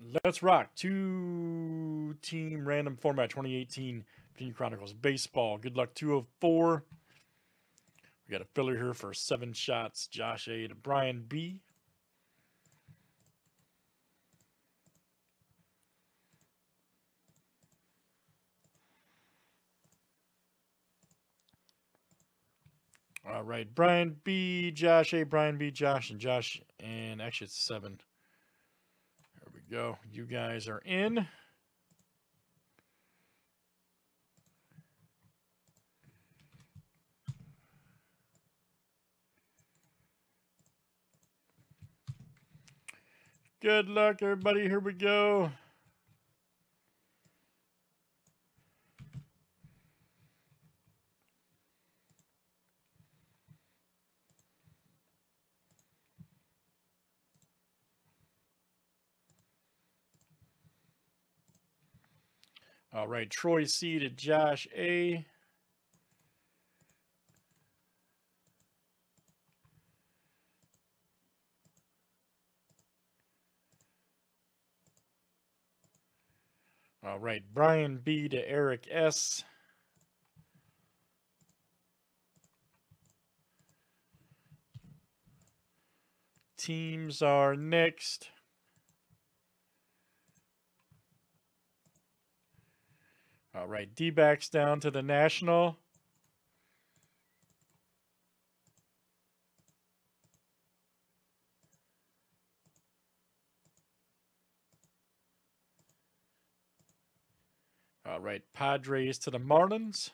Let's rock. Two team random format 2018 Panini Chronicles baseball. Good luck 204. We got a filler here for seven shots. Josh A to Brian B. All right, Brian B, Josh A, Brian B, Josh, and Josh, and actually it's seven. Go. You guys are in. Good luck, everybody. Here we go. All right, Troy C to Josh A. All right, Brian B to Eric S. Teams are next. All right, D backs down to the National. All right, Padres to the Marlins.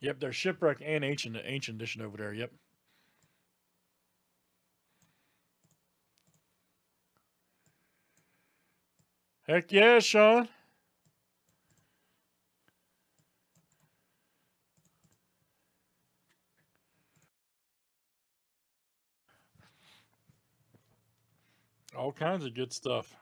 Yep, there's shipwreck and ancient ancient edition over there. Yep. Heck yeah, Sean. All kinds of good stuff.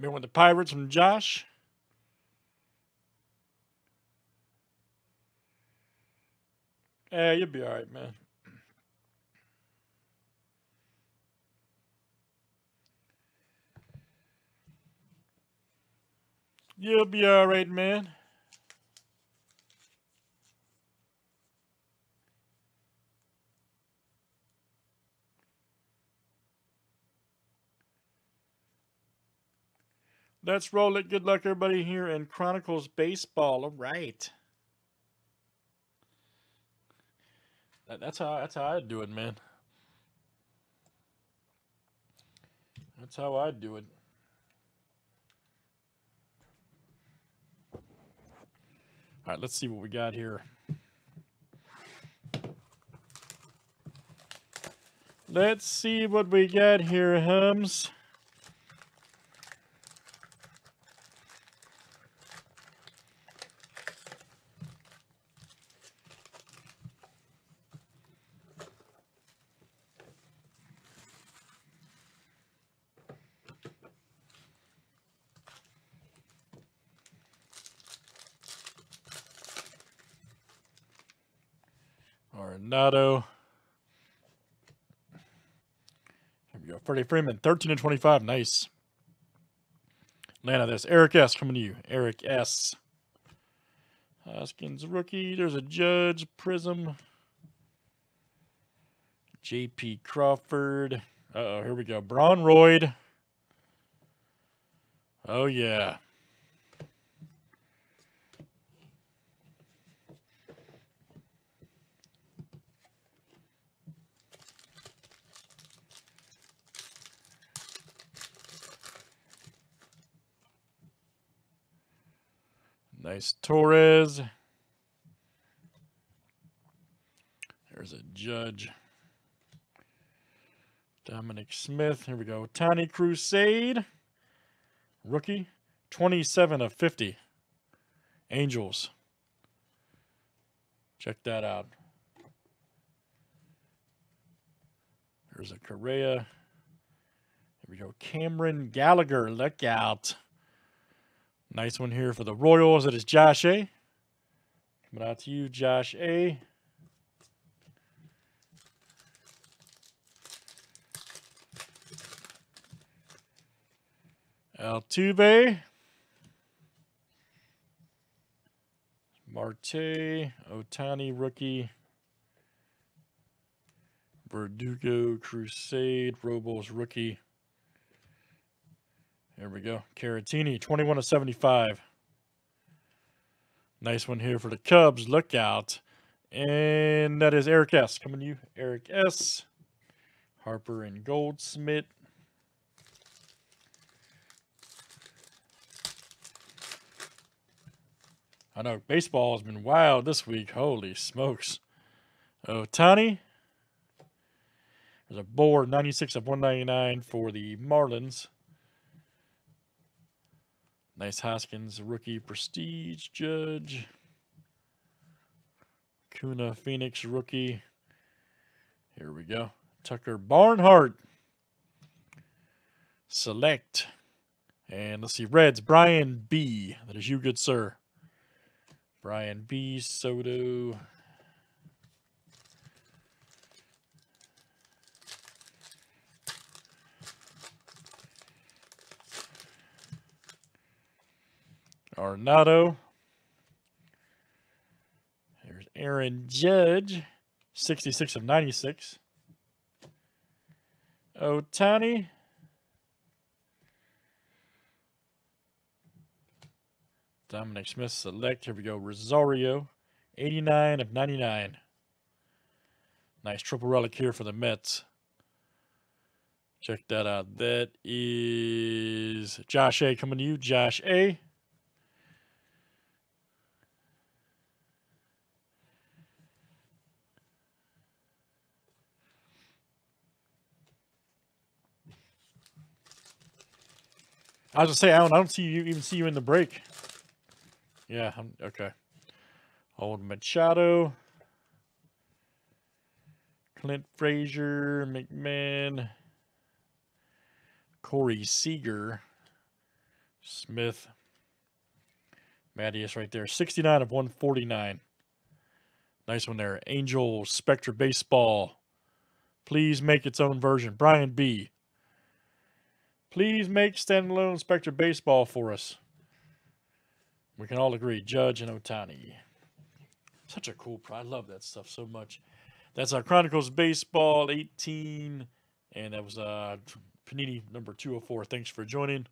Been with the Pirates from Josh. Yeah, you'll be all right, man. You'll be all right, man. Let's roll it. Good luck, everybody, here in Chronicles Baseball. All right. That, that's how that's how I do it, man. That's how I do it. All right, let's see what we got here. Let's see what we got here, Hums. Arenado. Here we go. Freddie Freeman, 13 and 25. Nice. On this. Eric S. coming to you. Eric S. Hoskins rookie. There's a Judge. Prism. J.P. Crawford. Uh oh, here we go. Braun Royd. Oh, yeah. Nice Torres. There's a Judge. Dominic Smith. Here we go. Tiny Crusade. Rookie. 27 of 50. Angels. Check that out. There's a Correa. Here we go. Cameron Gallagher. Look out. Nice one here for the Royals. It is Josh A. Coming out to you, Josh A. Altuve. Marte. Ohtani rookie. Verdugo Crusade. Robles rookie. There we go. Caratini, 21 of 75. Nice one here for the Cubs. Look out. And that is Eric S. Coming to you, Eric S. Harper and Goldschmidt. I know baseball has been wild this week. Holy smokes. Ohtani. There's a board 96 of 199 for the Marlins. Nice Hoskins rookie prestige judge. Kuna Phoenix rookie. Here we go. Tucker Barnhart. Select. And let's see. Reds. Brian B. That is you, good sir. Brian B. Soto. Arenado. There's Aaron Judge, 66 of 96. Ohtani. Dominic Smith select. Here we go. Rosario, 89 of 99. Nice triple relic here for the Mets. Check that out. That is Josh A coming to you. Josh A. I was gonna say, Alan, I don't see you even see you in the break. Yeah, I'm, okay. Old Machado, Clint Frazier, McMahon, Corey Seager, Smith, Mattias right there, 69 of 149. Nice one there. Angel Spectra Baseball. Please make its own version. Brian B. Please make standalone Spectra Baseball for us. We can all agree, Judge and Ohtani. Such a cool pro I love that stuff so much. That's our Chronicles Baseball 18. And that was uh, Panini number 204. Thanks for joining.